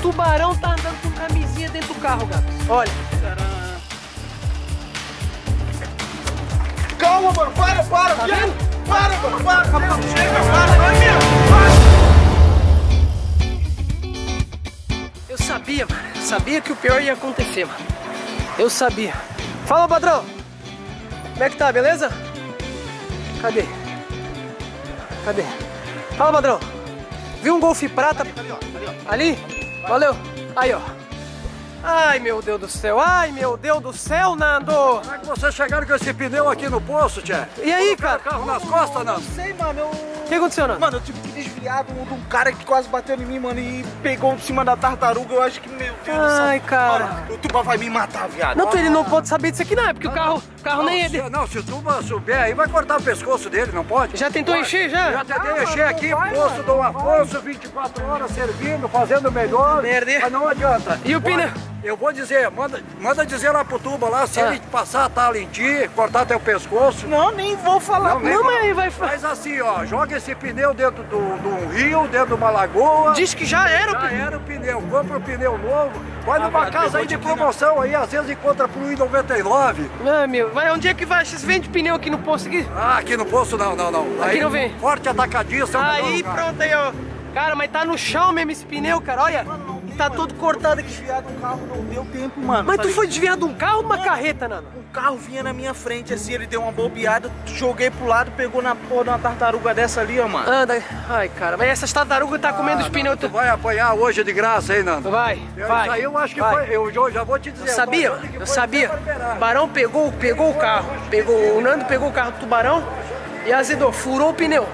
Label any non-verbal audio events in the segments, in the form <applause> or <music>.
Tubarão tá andando com camisinha dentro do carro, gato. Olha. Calma, mano, para, para, Tá viado. Para, mano, para, para, chega, para, vai mesmo. Eu sabia, mano. Eu sabia que o pior ia acontecer, mano. Eu sabia. Fala, padrão. Como é que tá, beleza? Cadê? Cadê? Fala, padrão. Viu um Golfe Prata? Ali, ó, ali, ó. Ali? Valeu. Aí, ó. Ai, meu Deus do céu. Ai, meu Deus do céu, Nando. Como é que vocês chegaram com esse pneu aqui no poço, Tchê? E aí, cara? Carro nas costas, Não Nando? sei, mano, eu... O que aconteceu, Nando? Mano, eu tive que desviar de um cara que quase bateu em mim, mano, e pegou em cima da tartaruga. Eu acho que, meu Deus do céu. Ai, cara. Mano, o tuba vai me matar, viado. Não, ele não pode saber disso aqui, não. É porque o carro, carro nem é se, não, se o tuba subir aí, vai cortar o pescoço dele, não pode? Já tentou encher, já? Já tentei encher aqui, posto do Afonso, 24 horas servindo, fazendo o melhor. Merda? Mas não adianta. E o pneu? Eu vou dizer, manda, manda dizer lá pro tuba lá, se Ah. ele passar a tala em ti, cortar teu pescoço. Não, nem vou falar. Não, mas aí vai... Faz assim, ó, joga esse pneu dentro do, de um rio, dentro de uma lagoa. Diz que já era o Já pneu. era o pneu, compra o pneu novo. Vai numa viado, casa aí de promoção aí, às vezes encontra por 1,99. Ah, meu, vai, onde é que vai? Vocês vendem pneu aqui no posto aqui? Ah, aqui no posto não, não, não. Aqui Aí, não vem. Forte atacadista. é o Aí, pronto aí, ó. Cara, mas tá no chão mesmo esse pneu, cara, olha. Tá todo cortado aqui. Desviar do carro não deu tempo, mano. Mas tu foi desviar de um carro ou uma carreta, Nando? Um carro vinha na minha frente, assim, ele deu uma bobeada, joguei pro lado, pegou na porra de uma tartaruga dessa ali, ó, mano. Anda. Ai, cara, mas essas tartarugas tá comendo os pneus. Tu vai apanhar hoje de graça, hein, Nando? Vai, Eu- vai. Isso aí eu acho que vai. foi. Eu já, já vou te dizer. Eu sabia, eu sabia. O Barão pegou, pegou o carro, pegou, o Nando pegou o carro do tubarão e azedou, furou o pneu.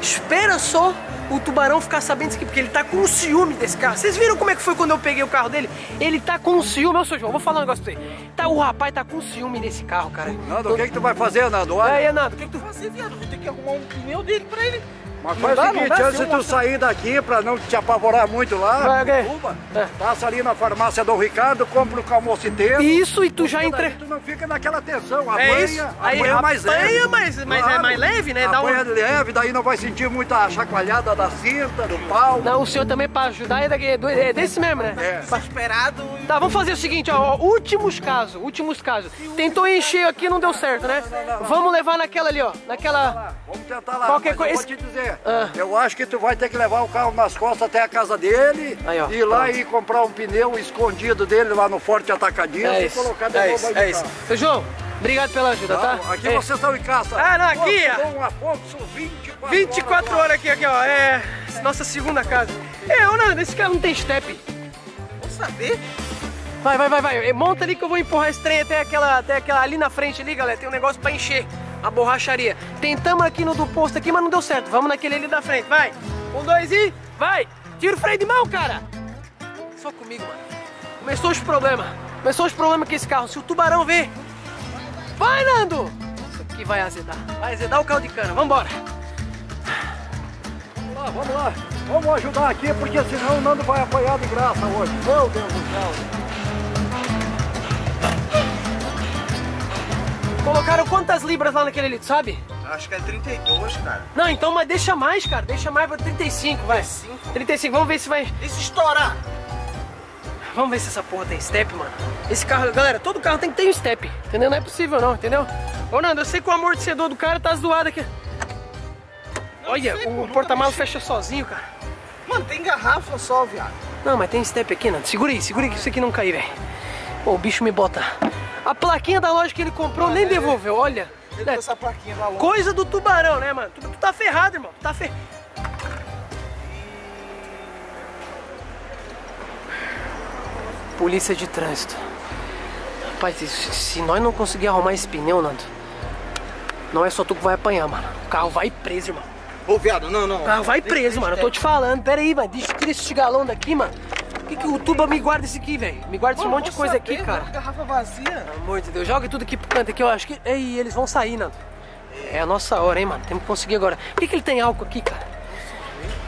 Espera só o tubarão ficar sabendo disso aqui, porque ele tá com ciúme desse carro. Vocês viram como é que foi quando eu peguei o carro dele? Ele tá com ciúme, eu sou João, vou falar um negócio pra você. Tá, o rapaz tá com ciúme desse carro, cara. Nando, o que, que tu vai fazer, Nando? Olha, Aí, Nando, o que, que tu Vou fazer, viado, vou ter que arrumar um pneu dele pra ele. Mas Não faz o não seguinte, antes de tu sair daqui, pra não te apavorar muito lá, ok. Cuba, É. passa ali na farmácia do Ricardo, compra o calmociteiro. Isso, e tu já Daí entre... Tu não fica naquela tensão, a É banha, isso. a Aí banha é mais apanha, leve. mas- mas é mais leve, né? A Dá um- banha é leve, daí não vai sentir muita chacoalhada da cinta, do pau. Não, o senhor também pra ajudar é, daqui, é do- é desse mesmo, né? É. Desesperado e... Tá, vamos fazer o seguinte, ó, ó, últimos casos, últimos casos. Tentou encher aqui, não deu certo, né? Vamos levar naquela ali, ó, naquela... Vamos tentar lá, Qualquer mas coisa- eu vou te dizer, Ah. eu acho que tu vai ter que levar o carro nas costas até a casa dele, Aí, ó, ir lá pronto. e comprar um pneu escondido dele lá no Forte Atacadista É e isso, colocar de é novo isso, aí no é isso. Seu João, obrigado pela ajuda, tá? Tá? Aqui É. vocês estão em casa. Ah, não, aqui. Dom Afonso, 24, 24 horas aqui, aqui, ó, é nossa segunda casa. É, ô Nando, esse carro não tem step. Vou saber. Vai, vai, vai, vai, monta ali que eu vou empurrar esse trem até aquela, até aquela ali na frente ali, galera, tem um negócio pra encher a borracharia. Tentamos aqui no do posto aqui, mas não deu certo. Vamos naquele ali da frente, vai. Um, dois e vai. Tira o freio de mão, cara. Só comigo, mano. Começou os problemas. Começou os problemas com esse carro. Se o tubarão ver. Vai, Nando! Isso aqui vai azedar. Vai azedar o caldo de cana. Vambora. Vamos lá, vamos lá. Vamos ajudar aqui, porque senão o Nando vai apanhar de graça hoje. Meu Deus do céu. Colocaram quantas libras lá naquele tu sabe? Acho que é 32, cara. Não, então, mas deixa mais, cara. Deixa mais pra 35, vai. 35, vamos ver se vai. E se estourar? Vamos ver se essa porra tem step, mano. Esse carro, galera, todo carro tem que ter um step, entendeu? Não é possível não, entendeu? Ô Nando, eu sei que o amortecedor do cara tá zoado aqui. Olha, sei, o porta-malas fecha sozinho, cara. Mano, tem garrafa só, viado. Não, mas tem step aqui, Nando. Segura aí, segura aí que isso aqui não cair, velho. Pô, o bicho me bota. A plaquinha da loja que ele comprou nem devolveu, olha. Ele Né, essa plaquinha. Coisa do tubarão, né, mano? Tu, tu tá ferrado, irmão. Tu tá ferrado. Polícia de trânsito. Rapaz, se, se nós não conseguir arrumar esse pneu, Nando, não é só tu que vai apanhar, mano. O carro vai preso, irmão. Ô, viado, não, não. O carro vai preso, mano. Eu tô te falando. Pera aí, mano. Deixa tira esse galão daqui, mano. Que, que o tuba me guarda isso aqui, velho? Me guarda esse monte de coisa aqui, cara. Garrafa vazia. Pelo amor de Deus, joga tudo aqui pro canto aqui, eu acho que. Ei, eles vão sair, Nando. É a nossa hora, hein, mano. Temos que conseguir agora. Por que, que ele tem álcool aqui, cara?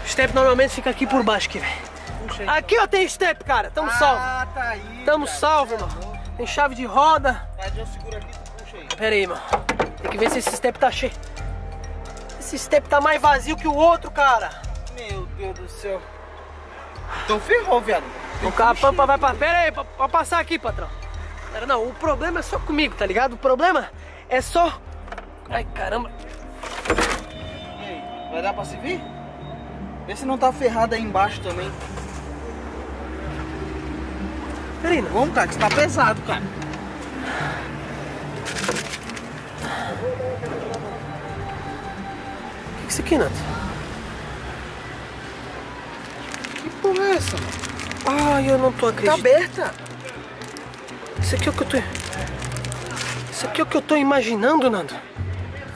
O step normalmente fica aqui por baixo, aqui, velho. Aqui, ó, tem step, cara. Tamo salvo. Ah, tá aí. Tamo cara. salvo, mano. Tem chave de roda. Vai, eu seguro aqui, tu puxa aí. Pera aí, mano. Tem que ver se esse step tá cheio. Esse step tá mais vazio que o outro, cara. Meu Deus do céu. Então ferrou, viado. O carro, a pampa vai pra... Pera aí, pra passar aqui, patrão. Pera, não, o problema é só comigo, tá ligado? O problema é só... Ai, caramba. E aí, vai dar pra se vir? Vê se não tá ferrado aí embaixo também. Pera aí, não. Vamos, cara, que você tá pesado, cara. O que é isso aqui, Nath? Que porra é essa, mano? Ai, eu não tô Tá acreditando. aberta. Isso aqui é o que eu tô... Isso aqui é o que eu tô imaginando, Nando.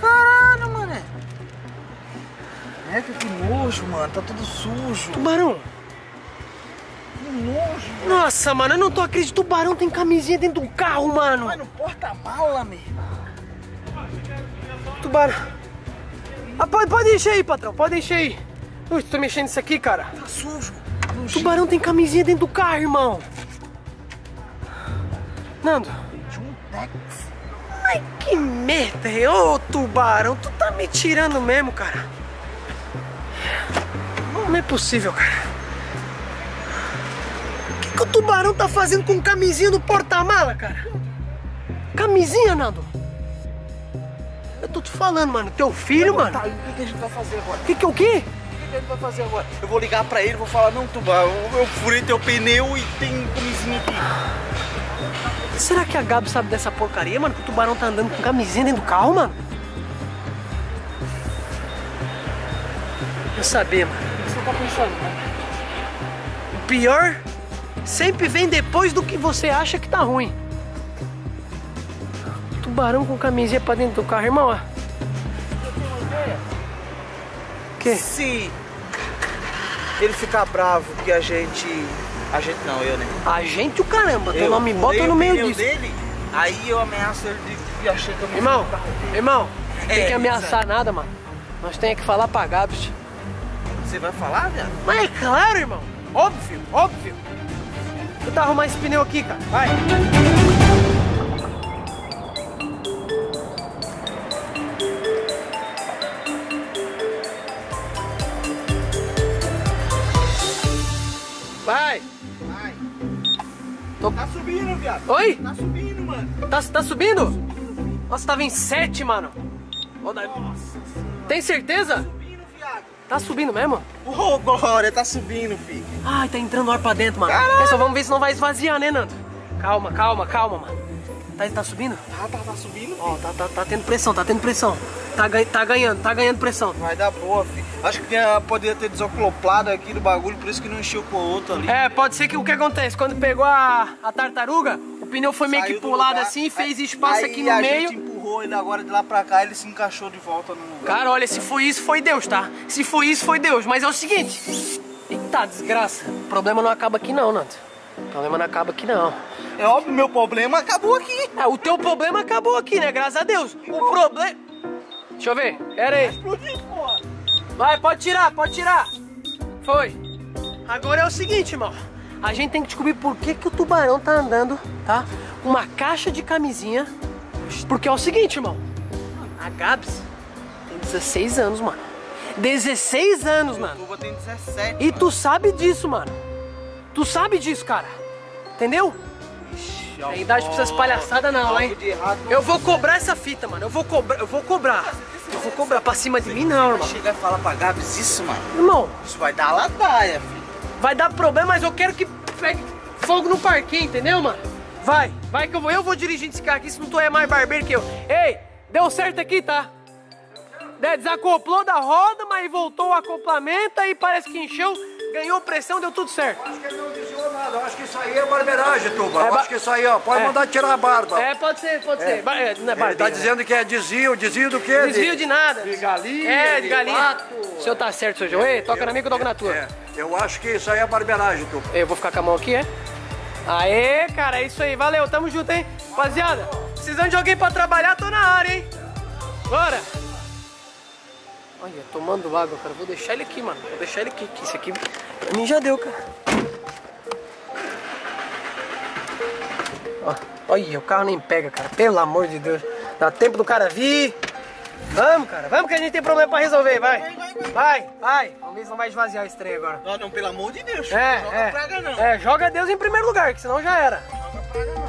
Caralho, mané. É, que nojo, mano. Tá tudo sujo. Tubarão. Que nojo. Nossa, mano, eu não tô acreditando. Tubarão tem camisinha dentro do carro, mano. Vai no porta-mala, meu. Tubarão. Ah, pode, pode encher aí, patrão. Pode encher aí. Ui, tô mexendo nisso aqui, cara. Tá sujo. Tubarão tem camisinha dentro do carro, irmão. Nando. Ai, que merda. Ô, tubarão. Tu tá me tirando mesmo, cara. Não é possível, cara. O que, que o tubarão tá fazendo com camisinha no porta-mala, cara? Camisinha, Nando? Eu tô te falando, mano. Teu filho, mano. Tá, o que que a gente vai fazer agora? O que que é o quê? Que gente vai fazer agora? Eu vou ligar pra ele, vou falar, não, tubarão, eu furei teu pneu e tem camisinha aqui. Será que a Gabi sabe dessa porcaria, mano? Que o tubarão tá andando com camisinha dentro do carro, mano? Eu saber, mano. O que você tá pensando, mano? O pior sempre vem depois do que você acha que tá ruim. Tubarão com camisinha pra dentro do carro, irmão, ó. Quê? Se ele ficar bravo que a gente... A gente não, eu, né? A gente o caramba, tu Eu não me bota no meio disso. dele, aí eu ameaço ele de, achei que eu me Irmão, irmão, tem É, que ameaçar nada, mano. Nós tem que falar pra Gabs. Você vai falar, viado? Mas é claro, irmão. Óbvio, óbvio. Vou tentar arrumar esse pneu aqui, cara. Vai. Vai. Vai. Tô- Tá subindo, viado. Oi? Tá subindo, mano. Tá, tá subindo? Nossa, tava em sete, mano. Ô, Davi. Tem certeza? Subindo, viado. Tá subindo mesmo? Ô, Glória, tá subindo, filho. Ai, tá entrando ar pra dentro, mano. Caralho. Só vamos ver se não vai esvaziar, né, Nando? Calma, calma, calma, mano. Tá, tá subindo? Tá, tá, tá subindo, Ó, tá, tá, tá tendo pressão, tá tendo pressão. Tá, tá ganhando, tá ganhando pressão. Vai dar boa, filho. Acho que tinha, poderia ter desoculoplado aqui do bagulho, por isso que não encheu com o outro ali. É, pode ser que o que acontece, quando pegou a, a tartaruga, o pneu foi meio que Saiu do pulado assim, fez espaço aqui no a meio. gente empurrou ele agora de lá pra cá, ele se encaixou de volta no lugar. Cara, olha, se foi isso, foi Deus, tá? Se foi isso, foi Deus. Mas é o seguinte. Eita, desgraça. O problema não acaba aqui não, Nando. O problema não acaba aqui não. É óbvio, meu problema acabou aqui. Ah, o teu problema acabou aqui, né? Graças a Deus. O problema... Deixa eu ver. Pera aí. Porra. Vai, pode tirar, pode tirar. Foi. Agora é o seguinte, irmão. A gente tem que descobrir por que, que o tubarão tá andando, tá? Uma caixa de camisinha. Porque é o seguinte, irmão. A Gabs tem 16 anos, mano. 16 anos, mano. Tuba tem 17. E tu sabe disso, mano. Tu sabe disso, cara. Entendeu? Ixi, A idade pra essas palhaçadas não, hein? Eu vou cobrar essa fita, mano. Eu vou cobrar, eu vou cobrar. Eu vou cobrar pra cima de mim não, irmão. Chega e fala pra Gabs isso, mano. Irmão, Isso vai dar ladaia, filho. Vai dar problema, mas eu quero que pegue fogo no parquinho, entendeu, mano? Vai, vai que eu vou, eu vou dirigindo esse carro aqui, se não tu é mais barbeiro que eu. Ei, deu certo aqui, tá? Né, Desacoplou da roda, mas voltou o acoplamento, aí parece que encheu, ganhou pressão, deu tudo certo. Acho que ele não desviou nada. Eu acho que isso aí é barbeiragem, Tuba. É Eu ba- acho que isso aí, ó, pode É. mandar tirar a barba. É, pode ser, pode ser. Ba- é, não é Ele tá dizendo que é desvio, desvio do quê? Desvio de nada. De galinha, É, de de galinha. pato. O senhor tá certo, seu João. Ei, toca na minha que eu toco na tua. É, eu acho que isso aí é barbeiragem, Tuba. Eu vou ficar com a mão aqui, é? Aê, cara, é isso aí. Valeu, tamo junto, hein? Rapaziada, precisando de alguém pra trabalhar, tô na área, hein? Bora! Olha, tomando água, cara. Vou deixar ele aqui, mano. Vou deixar ele aqui, que isso aqui pra mim já deu, cara. Ó, olha, o carro nem pega, cara. Pelo amor de Deus. Dá tempo do cara vir. Vamos, cara. Vamos que a gente tem problema pra resolver, vai. Vai, vai, Vai, vai. Vamos ver se não vai esvaziar esse trem agora. Não, não, pelo amor de Deus. É, Joga é. praga não. É, joga Deus em primeiro lugar, que senão já era. Joga praga não.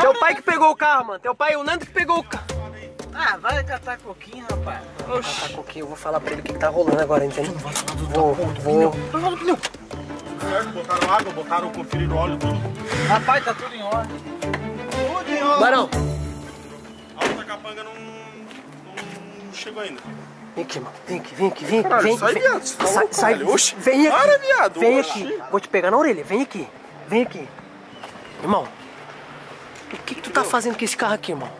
Teu pai que pegou o carro, mano. Teu pai, o Nando que pegou o carro. Ah, vai catar coquinho, rapaz. Tá com aqui, eu vou falar pra ele o que, que tá rolando agora, entendeu? Vou, vou. Certo, botaram água, botaram, conferiram óleo, tudo. Rapaz, tá tudo em ordem. Tudo em ordem. Barão, A outra capanga não, não chegou ainda. vem aqui, mano. Vem aqui, vem aqui, vem aqui. Caralho, vem, sai, vem. viado, você tá sai, louco, sai. Oxi, vem aqui. para, viado, Vem aqui. Vou te pegar na orelha. Vem aqui. Vem aqui. Irmão, o que que tu tá fazendo com esse carro aqui, irmão?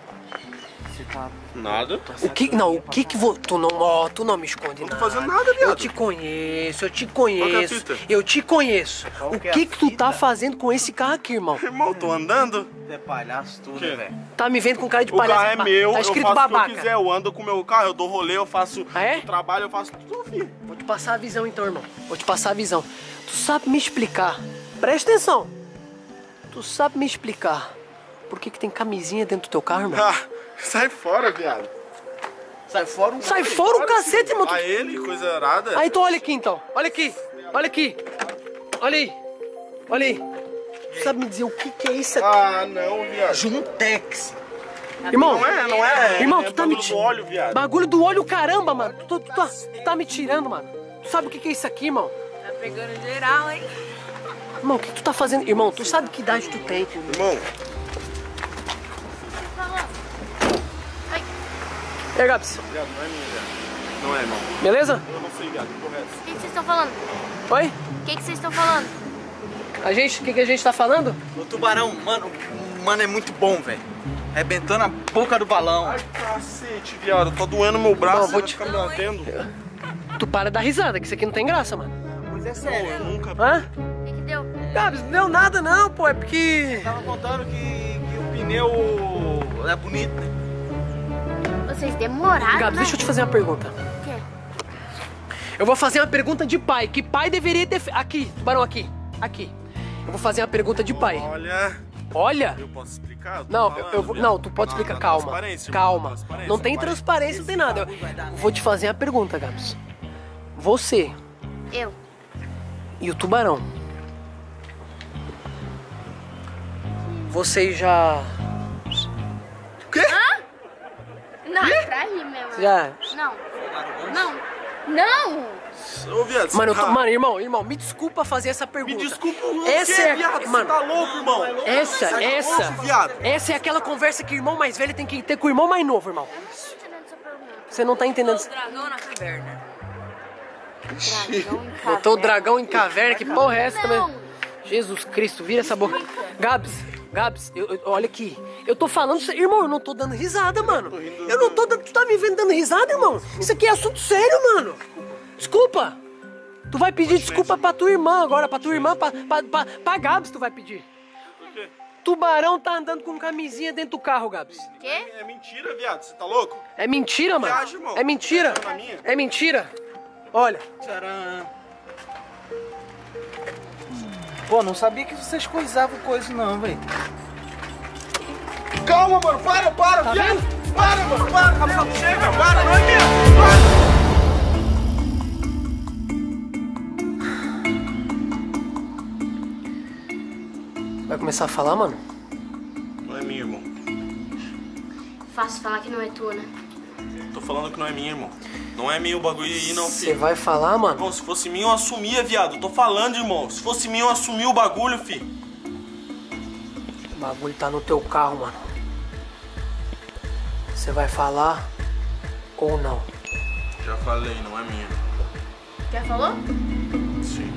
Nada. O que, não, o que que vou, tu não, ó, tu não me esconde Não tô nada. fazendo nada, viado. Eu te conheço, eu te Qual que é a conheço, fita? eu te conheço. O que é que a que tu tá fita? fazendo com esse carro aqui, irmão? <laughs> Irmão, tô andando. É palhaço tudo, velho. Tá me vendo com cara de O palhaço. carro é meu, Tá eu escrito faço o que babaca. eu quiser. Eu ando com o meu carro, eu dou rolê, eu faço Ah, é? o trabalho, eu faço tudo, filho. Vou te passar a visão então, irmão. Vou te passar a visão. Tu sabe me explicar. Presta atenção. Tu sabe me explicar por que, que tem camisinha dentro do teu carro, irmão? Ah, sai fora, viado. Sai fora um Sai fora o cacete, irmão. Tu- A ele, coisa arada. Aí então olha aqui então. Olha aqui. Olha aqui. Olha aí. Olha aí. Tu sabe me dizer o que, que é isso aqui? Ah, não, viado. Juntex. Irmão, Não é, não é. Irmão, é tu tá me bagulho ti- do óleo, viado. Bagulho do olho, caramba, mano. Tu, tu, tá, tu tá me tirando, mano. Tu sabe o que, que é isso aqui, irmão? Tá pegando geral, hein? Irmão, o que, que tu tá fazendo? Irmão, tu sabe que idade tu tem. Irmão, É, Gabs. viado, não é minha, viado. Não é, irmão. Beleza? Eu não sei, viado. Correto. O que que vocês estão falando? Oi? O que que vocês estão falando? A gente, o que, que a gente tá falando? O tubarão, mano, mano, é muito bom, velho. Arrebentando a boca do balão. Ai, cacete, viado. Tá doendo meu braço. Não, vou te- ficar me batendo. Tu para da risada, que isso aqui não tem graça, mano. Pois é sério. Eu nunca... Hã? O que que deu? Gabs, não deu nada não, pô. É porque. Tava contando que, que o pneu é bonito, né? Vocês demoraram, Gabs, né? deixa eu te fazer uma pergunta. O quê? Eu vou fazer uma pergunta de pai. Que pai deveria ter. fe- Aqui, Barão, aqui. Aqui. Eu vou fazer uma pergunta de pai. Olha, Olha. eu posso explicar? Eu Não, eu, falando, eu vou. Não, tu pode Na- explicar. na Calma. irmão, Calma. transparência, Não tem transparência, não tem nada. Eu vou te fazer uma pergunta, Gabs. Você Eu. e o tubarão. Vocês já. Não, é pra rir mesmo. Já. Não. Não. Não! Ô, viado, Mano, tô... tá- mano, irmão, irmão, me desculpa fazer essa pergunta. Me desculpa o Essa quê, é, viado? mano, Você tá louco, irmão? essa, Você tá essa, louco, viado? essa é aquela conversa que o irmão mais velho tem que ter com o irmão mais novo, irmão. Eu não tô entendendo essa pergunta. Você não tá entendendo. dragão na caverna. Dragão em Botou o caverna. dragão em caverna, que porra é essa também? Jesus Cristo, vira essa boca. Gabs, Gabs, eu- eu- olha aqui. Eu tô falando, irmão, eu não tô dando risada, mano. Eu não tô dando. Tu tá me vendo dando risada, irmão? Isso aqui é assunto sério, mano. Desculpa. Tu vai pedir desculpa pra tua irmã agora, pra tua irmã, pra, pra, pra, pra Gabs tu vai pedir. Por quê? Tubarão tá andando com camisinha dentro do carro, Gabs. Quê? É mentira, viado. Você tá louco? É mentira, mano. Viagem, irmão. É mentira. É mentira. Olha, Tcharam. Pô, não sabia que vocês coisavam coisa não, velho. Calma, mano. Para, para, Tá viado. Para, mano. Para. Deus, Chega, para. Não é minha. Para. vai começar a falar, mano? Não é minha, irmão. Fácil falar que não é tua, né? Tô falando que não é minha, irmão. Não é meu o bagulho aí, não, Você filho. vai falar, mano? Irmão, se fosse minha, eu assumia, viado. Tô falando, irmão. Se fosse minha, eu assumia o bagulho, filho. O bagulho tá no teu carro, mano. Você vai falar ou não? Já falei, não é minha. Já falou? Sim.